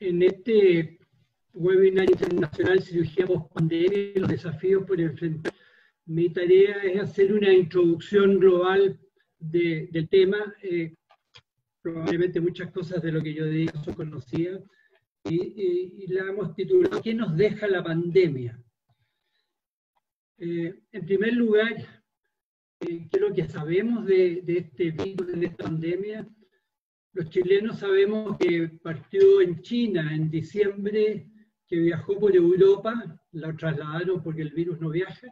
en este webinar internacional Cirugía Post-Pandemia y los desafíos por enfrentar, mi tarea es hacer una introducción global del tema. Eh, probablemente muchas cosas de lo que yo digo son conocidas. Y, la hemos titulado ¿Qué nos deja la pandemia? Eh, en primer lugar, eh, ¿qué es lo que sabemos de, de este virus, de esta pandemia? Los chilenos sabemos que partió en China en diciembre, que viajó por Europa, la trasladaron porque el virus no viaja,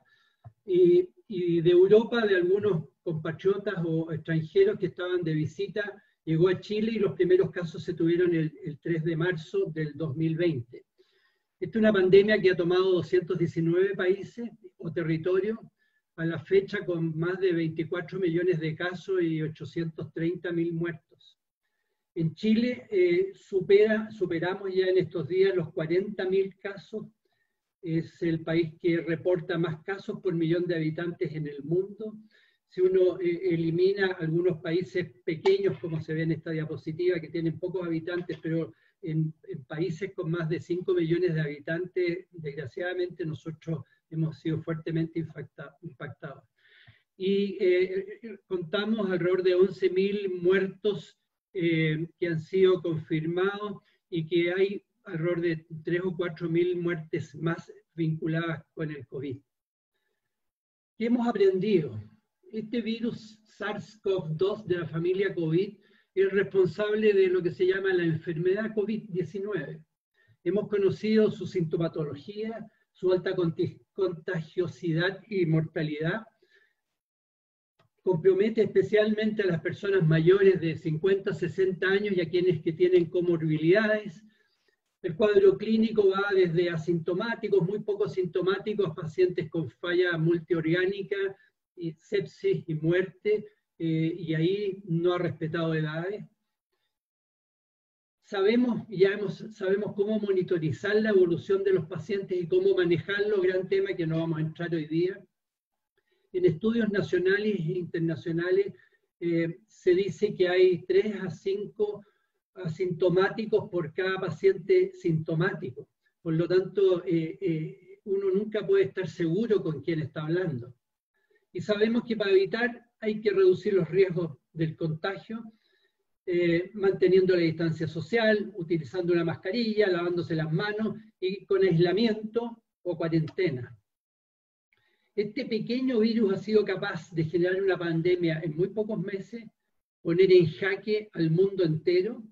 y, de Europa, de algunos compatriotas o extranjeros que estaban de visita, llegó a Chile y los primeros casos se tuvieron el, el 3 de marzo del 2020. Esta es una pandemia que ha tomado 219 países o territorios a la fecha con más de 24 millones de casos y 830 mil muertos. En Chile eh, supera, superamos ya en estos días los 40.000 casos. Es el país que reporta más casos por millón de habitantes en el mundo. Si uno eh, elimina algunos países pequeños, como se ve en esta diapositiva, que tienen pocos habitantes, pero en, países con más de 5 millones de habitantes, desgraciadamente nosotros hemos sido fuertemente impactados. Y eh, contamos alrededor de 11.000 muertos eh, que han sido confirmados y que hay alrededor de 3 o 4 mil muertes más vinculadas con el COVID. ¿Qué hemos aprendido? Este virus SARS-CoV-2 de la familia COVID es responsable de lo que se llama la enfermedad COVID-19. Hemos conocido su sintomatología, su alta contagiosidad y mortalidad, compromete especialmente a las personas mayores de 50, 60 años y a quienes que tienen comorbilidades. El cuadro clínico va desde asintomáticos, muy poco sintomáticos, pacientes con falla multiorgánica, y sepsis y muerte, eh, y ahí no ha respetado edades. Sabemos, ya hemos, sabemos cómo monitorizar la evolución de los pacientes y cómo manejarlo, gran tema que no vamos a entrar hoy día. En estudios nacionales e internacionales eh, se dice que hay 3 a 5 asintomáticos por cada paciente sintomático. Por lo tanto, eh, eh, uno nunca puede estar seguro con quién está hablando. Y sabemos que para evitar hay que reducir los riesgos del contagio, manteniendo la distancia social, utilizando una mascarilla, lavándose las manos y con aislamiento o cuarentena. Este pequeño virus ha sido capaz de generar una pandemia en muy pocos meses, poner en jaque al mundo entero,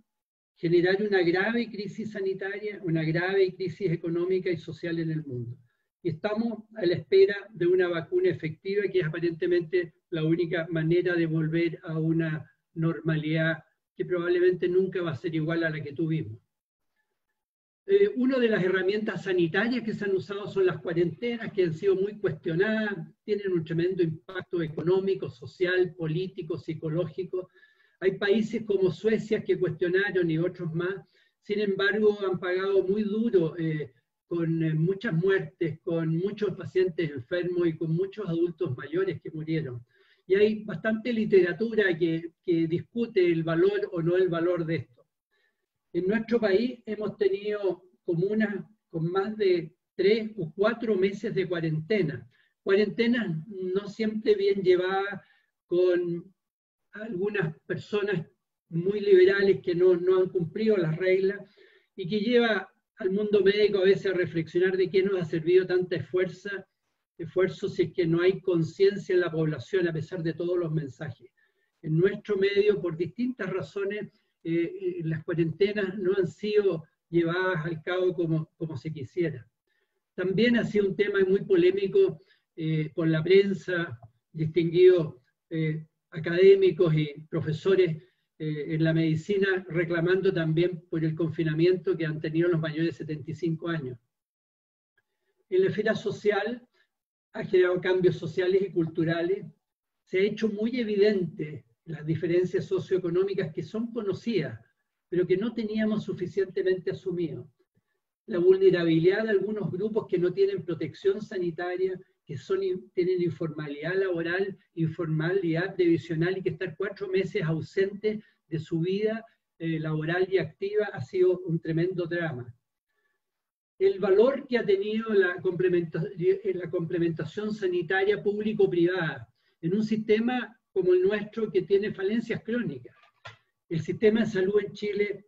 generar una grave crisis sanitaria, una grave crisis económica y social en el mundo. Y estamos a la espera de una vacuna efectiva que es aparentemente la única manera de volver a una normalidad que probablemente nunca va a ser igual a la que tuvimos. Eh, una de las herramientas sanitarias que se han usado son las cuarentenas, que han sido muy cuestionadas, tienen un tremendo impacto económico, social, político, psicológico. Hay países como Suecia que cuestionaron y otros más, sin embargo han pagado muy duro, eh, con eh, muchas muertes, con muchos pacientes enfermos y con muchos adultos mayores que murieron. Y hay bastante literatura que, que discute el valor o no el valor de esto. En nuestro país hemos tenido comunas con más de tres o cuatro meses de cuarentena. Cuarentena no siempre bien llevada con algunas personas muy liberales que no, han cumplido las reglas y que lleva al mundo médico a veces a reflexionar de qué nos ha servido tanta esfuerzo, esfuerzo si es que no hay conciencia en la población a pesar de todos los mensajes. En nuestro medio, por distintas razones, eh, las cuarentenas no han sido llevadas al cabo como, como se quisiera. También ha sido un tema muy polémico eh, con la prensa, distinguidos eh, académicos y profesores en la medicina reclamando también por el confinamiento que han tenido los mayores de 75 años. En la esfera social ha generado cambios sociales y culturales. Se ha hecho muy evidente las diferencias socioeconómicas que son conocidas, pero que no teníamos suficientemente asumido. La vulnerabilidad de algunos grupos que no tienen protección sanitaria, que son, tienen informalidad laboral, informalidad previsional y que estar cuatro meses ausentes de su vida eh, laboral y activa ha sido un tremendo drama. El valor que ha tenido la, la complementación sanitaria público-privada en un sistema como el nuestro que tiene falencias crónicas. El sistema de salud en Chile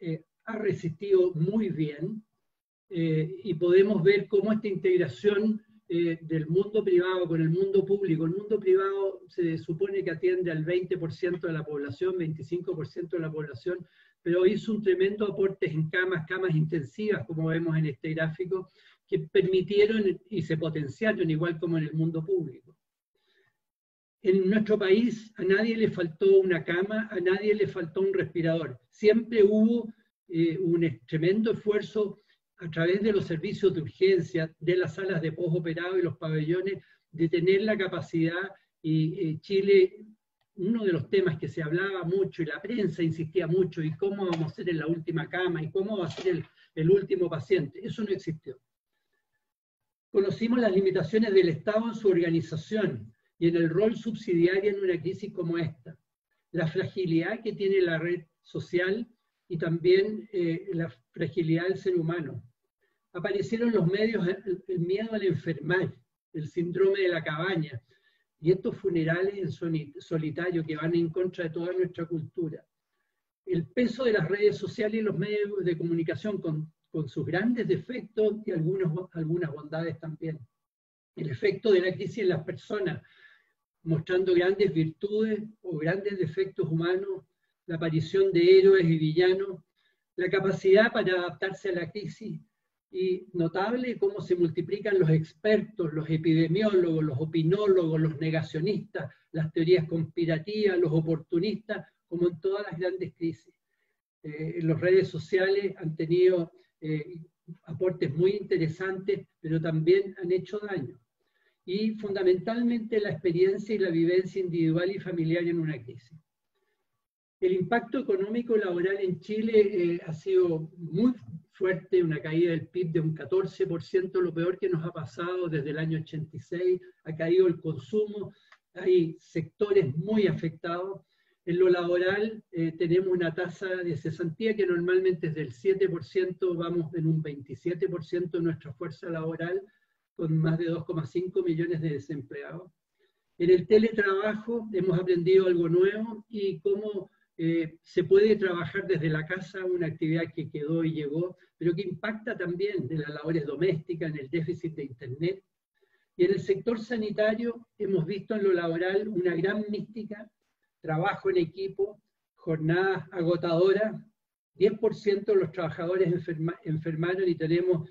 eh, ha resistido muy bien eh, y podemos ver cómo esta integración eh, del mundo privado con el mundo público, el mundo privado se supone que atiende al 20% de la población, 25% de la población, pero hizo un tremendo aporte en camas, camas intensivas, como vemos en este gráfico, que permitieron y se potenciaron igual como en el mundo público. En nuestro país a nadie le faltó una cama, a nadie le faltó un respirador. Siempre hubo eh, un tremendo esfuerzo a través de los servicios de urgencia, de las salas de posoperado y los pabellones, de tener la capacidad, y eh, Chile, uno de los temas que se hablaba mucho y la prensa insistía mucho, y cómo vamos a ser en la última cama, y cómo va a ser el, el último paciente, eso no existió. Conocimos las limitaciones del Estado en su organización, y en el rol subsidiario en una crisis como esta. La fragilidad que tiene la red social y también eh, la fragilidad del ser humano. Aparecieron los medios, el, miedo al enfermar, el síndrome de la cabaña y estos funerales en solitario que van en contra de toda nuestra cultura. El peso de las redes sociales y los medios de comunicación con, con sus grandes defectos y algunos, algunas bondades también. El efecto de la crisis en las personas, mostrando grandes virtudes o grandes defectos humanos, la aparición de héroes y villanos, la capacidad para adaptarse a la crisis y notable cómo se multiplican los expertos, los epidemiólogos, los opinólogos, los negacionistas, las teorías conspirativas, los oportunistas, como en todas las grandes crisis. Eh, las redes sociales han tenido eh, aportes muy interesantes, pero también han hecho daño y fundamentalmente la experiencia y la vivencia individual y familiar en una crisis. El impacto económico laboral en Chile eh, ha sido muy fuerte, una caída del PIB de un 14%, lo peor que nos ha pasado desde el año 86, ha caído el consumo, hay sectores muy afectados. En lo laboral eh, tenemos una tasa de cesantía que normalmente es del 7%, vamos en un 27% de nuestra fuerza laboral, con más de 2,5 millones de desempleados. En el teletrabajo hemos aprendido algo nuevo y cómo eh, se puede trabajar desde la casa, una actividad que quedó y llegó, pero que impacta también en las labores domésticas, en el déficit de Internet. Y en el sector sanitario hemos visto en lo laboral una gran mística, trabajo en equipo, jornadas agotadoras, 10% de los trabajadores enfermaron y tenemos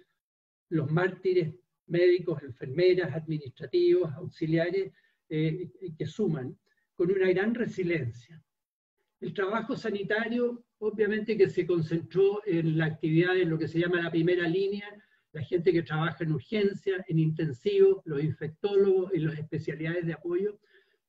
los mártires médicos, enfermeras, administrativos, auxiliares, eh, que suman, con una gran resiliencia. El trabajo sanitario, obviamente que se concentró en la actividad en lo que se llama la primera línea, la gente que trabaja en urgencia, en intensivo, los infectólogos y las especialidades de apoyo,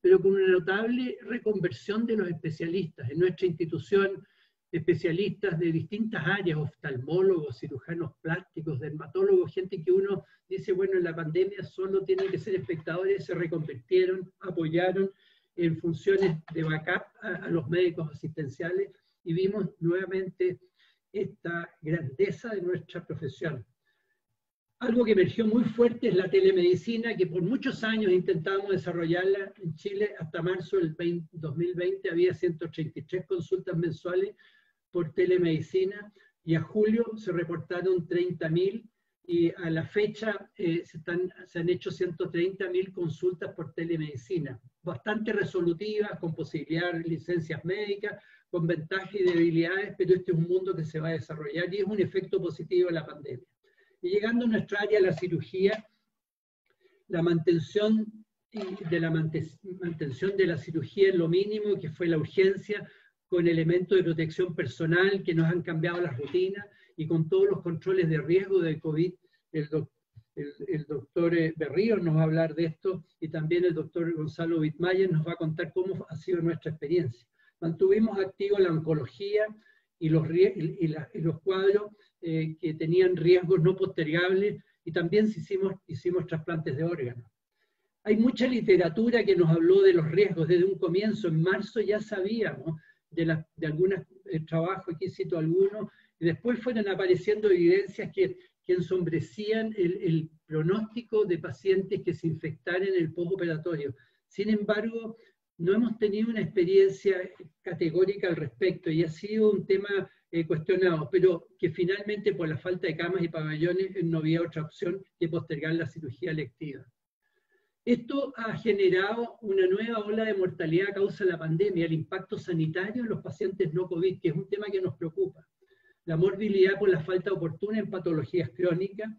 pero con una notable reconversión de los especialistas. En nuestra institución especialistas de distintas áreas, oftalmólogos, cirujanos plásticos, dermatólogos, gente que uno dice, bueno, en la pandemia solo tienen que ser espectadores, se reconvirtieron, apoyaron en funciones de backup a, los médicos asistenciales y vimos nuevamente esta grandeza de nuestra profesión. Algo que emergió muy fuerte es la telemedicina, que por muchos años intentamos desarrollarla en Chile. Hasta marzo del 2020 había 133 consultas mensuales por telemedicina y a julio se reportaron 30.000 y a la fecha eh, se, han hecho 130.000 consultas por telemedicina, bastante resolutivas, con posibilidad de licencias médicas, con ventajas y debilidades, pero este es un mundo que se va a desarrollar y es un efecto positivo de la pandemia. Y llegando a nuestra área, la cirugía, la mantención de la mantención de la cirugía en lo mínimo, que fue la urgencia, con elementos de protección personal que nos han cambiado las rutinas y con todos los controles de riesgo de COVID. El, doctor eh, Berrío nos va a hablar de esto y también el doctor Gonzalo Wittmayer nos va a contar cómo ha sido nuestra experiencia. Mantuvimos activo la oncología y los, y, los cuadros eh, que tenían riesgos no postergables y también hicimos, hicimos trasplantes de órganos. Hay mucha literatura que nos habló de los riesgos desde un comienzo. En marzo ya sabíamos de, de algunas eh, trabajos, aquí cito algunos, y después fueron apareciendo evidencias que, que ensombrecían el, el, pronóstico de pacientes que se infectaran en el postoperatorio. Sin embargo, no hemos tenido una experiencia categórica al respecto y ha sido un tema eh, cuestionado, pero que finalmente por la falta de camas y pabellones no había otra opción que postergar la cirugía electiva. Esto ha generado una nueva ola de mortalidad a causa de la pandemia, el impacto sanitario en los pacientes no COVID, que es un tema que nos preocupa. La morbilidad por la falta oportuna en patologías crónicas,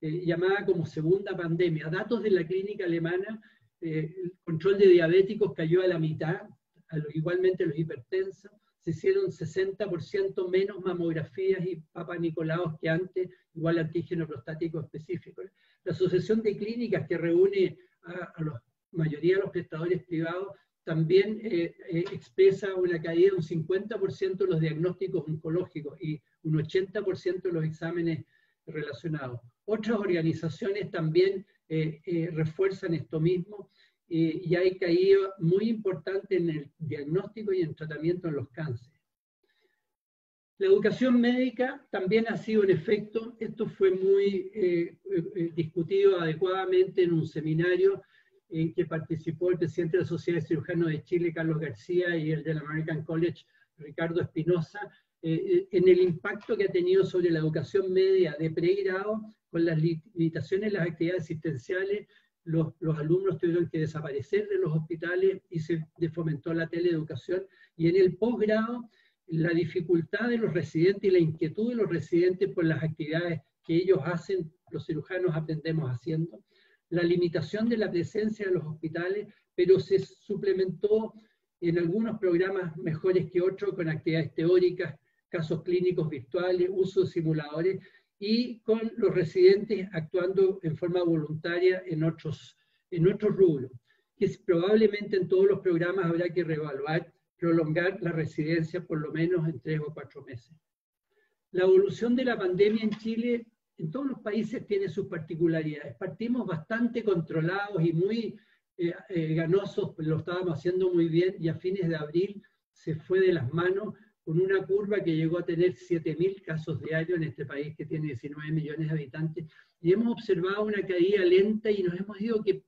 eh, llamada como segunda pandemia. Datos de la clínica alemana, eh, el control de diabéticos cayó a la mitad, a lo, igualmente los hipertensos, se hicieron 60% menos mamografías y papanicolaos que antes, igual antígeno prostático específico. La Asociación de Clínicas que reúne a, la mayoría de los prestadores privados también eh, eh, expresa una caída de un 50% de los diagnósticos oncológicos y un 80% de los exámenes relacionados. Otras organizaciones también eh, refuerzan esto mismo y hay caída muy importante en el diagnóstico y en tratamiento de los cánceres. La educación médica también ha sido un efecto, esto fue muy eh, eh, discutido adecuadamente en un seminario en que participó el presidente de la Sociedad de Cirujanos de Chile, Carlos García, y el del American College, Ricardo Espinosa, eh, en el impacto que ha tenido sobre la educación media de pregrado, con las limitaciones en las actividades asistenciales, los, los, alumnos tuvieron que desaparecer de los hospitales y se fomentó la teleeducación, y en el posgrado la dificultad de los residentes y la inquietud de los residentes por las actividades que ellos hacen, los cirujanos aprendemos haciendo, la limitación de la presencia en los hospitales, pero se suplementó en algunos programas mejores que otros con actividades teóricas, casos clínicos virtuales, uso de simuladores y con los residentes actuando en forma voluntaria en otros, en otros rubros, que probablemente en todos los programas habrá que reevaluar prolongar la residencia por lo menos en tres o cuatro meses. La evolución de la pandemia en Chile, en todos los países, tiene sus particularidades. Partimos bastante controlados y muy eh, eh, ganosos, lo estábamos haciendo muy bien y a fines de abril se fue de las manos con una curva que llegó a tener 7.000 casos diarios en este país que tiene 19 millones de habitantes. Y hemos observado una caída lenta y nos hemos ido que,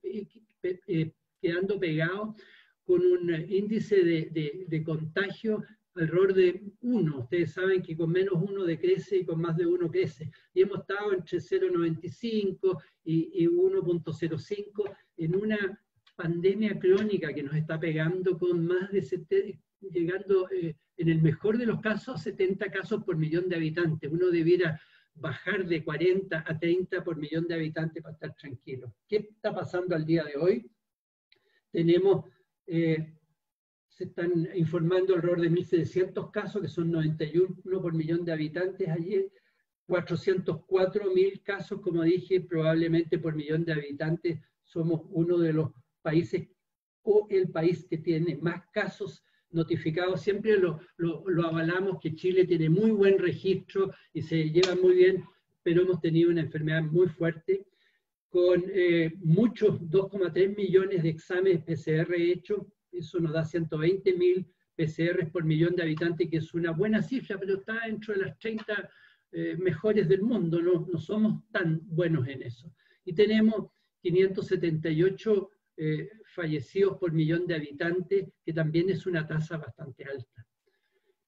eh, quedando pegados con un índice de, de, contagio alrededor de 1. Ustedes saben que con menos 1 decrece y con más de 1 crece. Y hemos estado entre 0,95 y, y 1,05 en una pandemia crónica que nos está pegando con más de, llegando eh, en el mejor de los casos, 70 casos por millón de habitantes. Uno debiera bajar de 40 a 30 por millón de habitantes para estar tranquilo. ¿Qué está pasando al día de hoy? Tenemos eh, se están informando alrededor de 1.700 casos, que son 91 por millón de habitantes ayer, 404.000 casos, como dije, probablemente por millón de habitantes somos uno de los países o el país que tiene más casos notificados. Siempre lo, lo, lo, avalamos que Chile tiene muy buen registro y se lleva muy bien, pero hemos tenido una enfermedad muy fuerte con eh, muchos, 2,3 millones de exámenes PCR hechos, eso nos da 120 mil PCR por millón de habitantes, que es una buena cifra, pero está dentro de las 30 eh, mejores del mundo, no, no, somos tan buenos en eso. Y tenemos 578 eh, fallecidos por millón de habitantes, que también es una tasa bastante alta.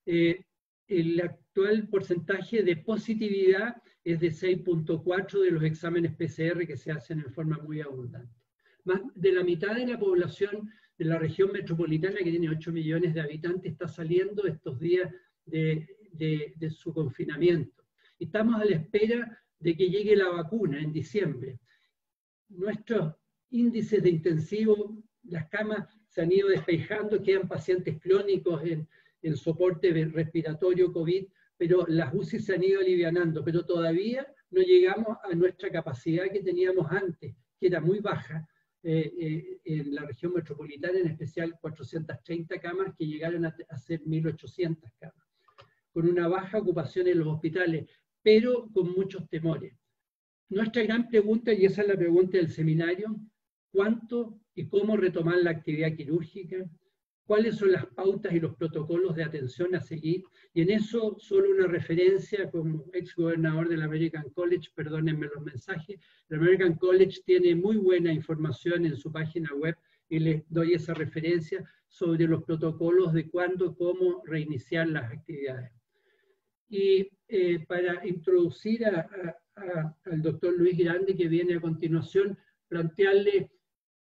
el actual porcentaje de positividad es de 6.4 de los exámenes PCR que se hacen en forma muy abundante. Más de la mitad de la población de la región metropolitana, que tiene 8 millones de habitantes, está saliendo estos días de, de, su confinamiento. Estamos a la espera de que llegue la vacuna en diciembre. Nuestros índices de intensivo, las camas se han ido despejando, quedan pacientes crónicos en, en soporte respiratorio COVID, pero las UCI se han ido alivianando, pero todavía no llegamos a nuestra capacidad que teníamos antes, que era muy baja, eh, eh, en la región metropolitana, en especial 430 camas que llegaron a, a ser 1.800 camas, con una baja ocupación en los hospitales, pero con muchos temores. Nuestra gran pregunta, y esa es la pregunta del seminario, ¿cuánto y cómo retomar la actividad quirúrgica? Cuáles son las pautas y los protocolos de atención a seguir. Y en eso solo una referencia como ex gobernador del American College, perdónenme los mensajes, el American College tiene muy buena información en su página web y les doy esa referencia sobre los protocolos de cuándo, cómo reiniciar las actividades. Y eh, para introducir al doctor Luis Grande, que viene a continuación, plantearle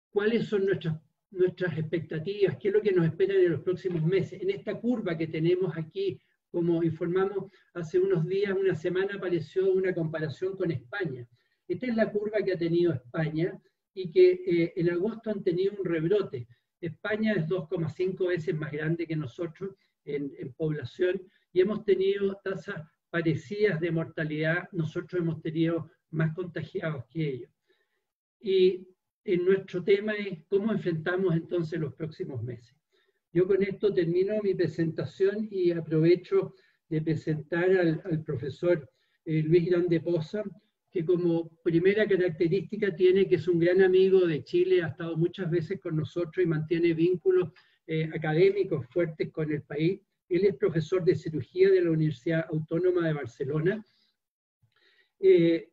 cuáles son nuestras nuestras expectativas, qué es lo que nos espera en los próximos meses. En esta curva que tenemos aquí, como informamos hace unos días, una semana apareció una comparación con España. Esta es la curva que ha tenido España y que eh, en agosto han tenido un rebrote. España es 2,5 veces más grande que nosotros en, en población y hemos tenido tasas parecidas de mortalidad. Nosotros hemos tenido más contagiados que ellos. Y en nuestro tema es cómo enfrentamos entonces los próximos meses. Yo con esto termino mi presentación y aprovecho de presentar al, profesor eh, Luis Grande Poza, que como primera característica tiene que es un gran amigo de Chile, ha estado muchas veces con nosotros y mantiene vínculos eh, académicos fuertes con el país. Él es profesor de cirugía de la Universidad Autónoma de Barcelona. Eh,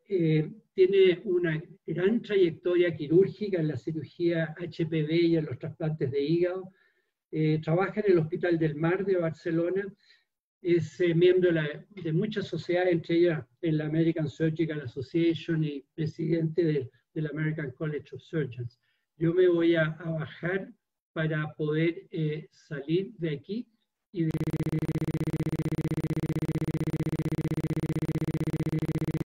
tiene una gran trayectoria quirúrgica en la cirugía HPV y en los trasplantes de hígado. Eh, trabaja en el Hospital del Mar de Barcelona. Es eh, miembro de, muchas sociedades, entre ellas en la American Surgical Association y presidente del American College of Surgeons. Yo me voy a, bajar para poder eh, salir de aquí y de